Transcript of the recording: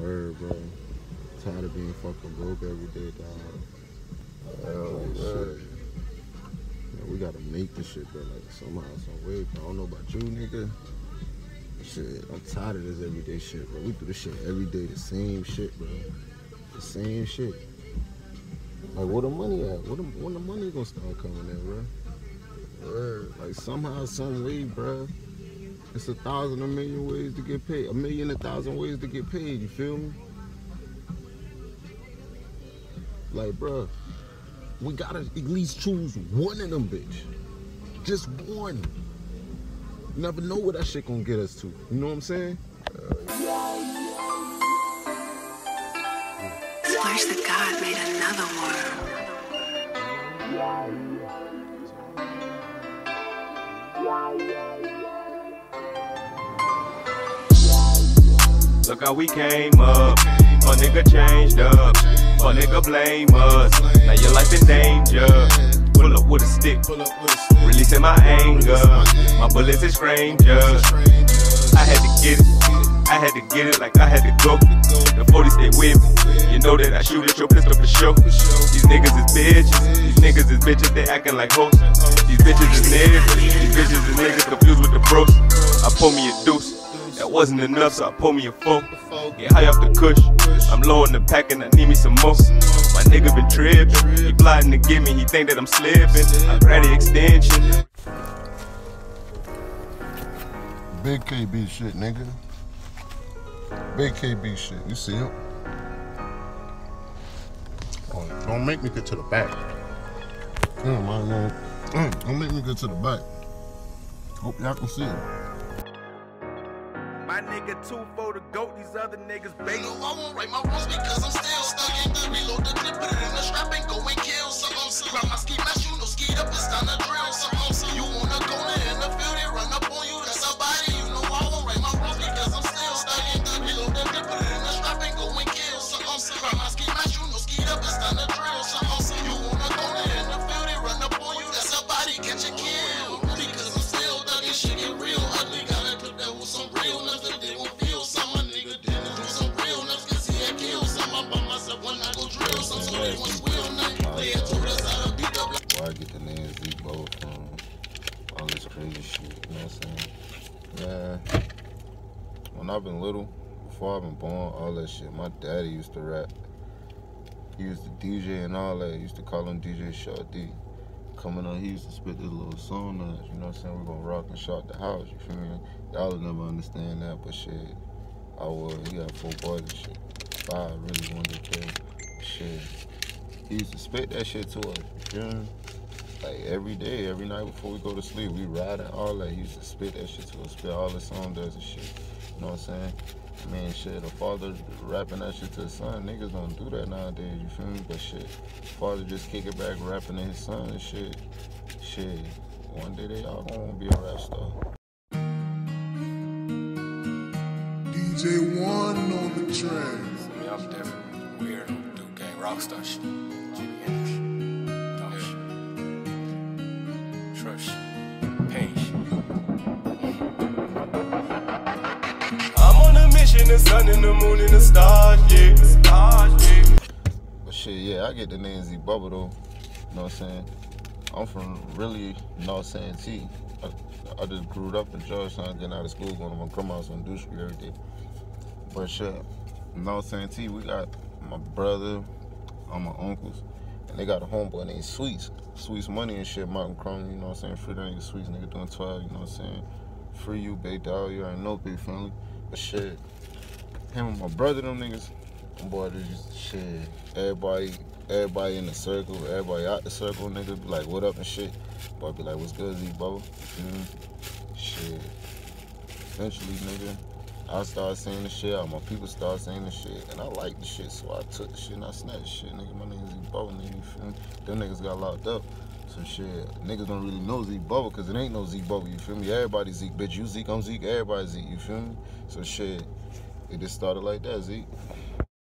Word, bro. Tired of being fucking broke every day, dog. Hell, oh, yeah. shit. Man, we gotta make this shit, bro. Like somehow, some way. I don't know about you, nigga. Shit, I'm tired of this everyday shit, bro. We do this shit every day, the same shit, bro. The same shit. Like, where the money at? Where the, when the money gonna start coming in, bro? Word. Like, somehow, some way, bro. It's a thousand, a million ways to get paid. A million, a thousand ways to get paid. You feel me? Like, bro, we gotta at least choose one of them, bitch. Just one. You never know where that shit gonna get us to. You know what I'm saying? Swears that God made another world. Look how we came up. A nigga changed up. A nigga blame us. Now your life in danger. Pull up with a stick. Releasing my anger. My bullets is strangers. I had to get it. I had to get it like I had to go. The 40 stay with me. You know that I shoot at your pistol for sure. These niggas is bitches. These niggas is bitches. They acting like hoes. These bitches is niggas. These bitches is niggas confused with the bros. I pull me a deuce. That wasn't enough, so I pull me a four. Get high off the kush. I'm low in the pack and I need me some more. My nigga been trippin'. He plotting to get me. He think that I'm slipping. I grab the extension. Big KB shit, nigga. Big KB shit. You see him? Oh, don't make me get to the back. Mm, my man. Mm, don't make me get to the back. Hope y'all can see it. Nigga two for the goat, these other niggas bait. No, I won't write my wrongs because I'm still stuck in the reload the clip, put it in the strap and go and kill something. some. Grab my ski mask, you know skied up, it's time to drill something. some. You wanna go in the field, they run up on you, that's a body. You know I won't write my wrongs because I'm still stuck in the reload the clip, put it in the strap and go and kill something. some. Grab my ski mask, you know skied up, it's time to drill something. some. You wanna go in the field, they run up on you, that's a body, catch a kill. Where I get the name Zebo from all this crazy shit, you know what I'm saying? Man, when I've been little, before I've been born, all that shit, my daddy used to rap. He used to DJ and all that. He used to call him DJ Short. Coming on, he used to spit this little song on us, you know what I'm saying? We're gonna rock and shout the house, you feel me? Y'all never understand that, but shit, I would. He got four boys and shit. Five really wanted to kill. Shit. He used to spit that shit to us, you feel me? Like every day, every night before we go to sleep, we riding all that. He used to spit that shit to us, spit all the song does and shit. You know what I'm saying? I mean, shit, the father rapping that shit to his son. Niggas don't do that nowadays, you feel me? But shit, father just kick it back rapping to his son and shit. Shit, one day they all gonna be a rap star. DJ One on the track. I mean, I'm different. Weird. Do gang rockstar shit. Mission, the sun the moon the stars, yeah. Stars, yeah. But shit, yeah, I get the name Z Bubble though. You know what I'm saying? I'm from really North Santee. I, I just grew up in Georgetown, getting out of school, going to my grandma's on Duke Street every day. But shit, North Santee, we got my brother, all my uncles, and they got a homeboy named Sweets. Sweets Money and shit, Martin Crumb, you know what I'm saying? Free that Sweets, nigga doing 12, you know what I'm saying? Free you, big dog, you already know, big family. But shit, him and my brother, them niggas, them boy just shit. Everybody, everybody in the circle, everybody out the circle, nigga, be like, what up and shit. Boy be like, what's good, Z Bubba? Mm, shit. Eventually, nigga, I started saying the shit, all my people started saying the shit, and I like the shit, so I took the shit and I snatched the shit, nigga. My is Z Bubba, nigga, you feel me? Them niggas got locked up. So shit, niggas don't really know Zek Bubba because it ain't no Zek Bubba, you feel me? Everybody Zeke, bitch. You Zeke, I'm Zeke, everybody Zeke, you feel me? So shit, it just started like that, Zeke.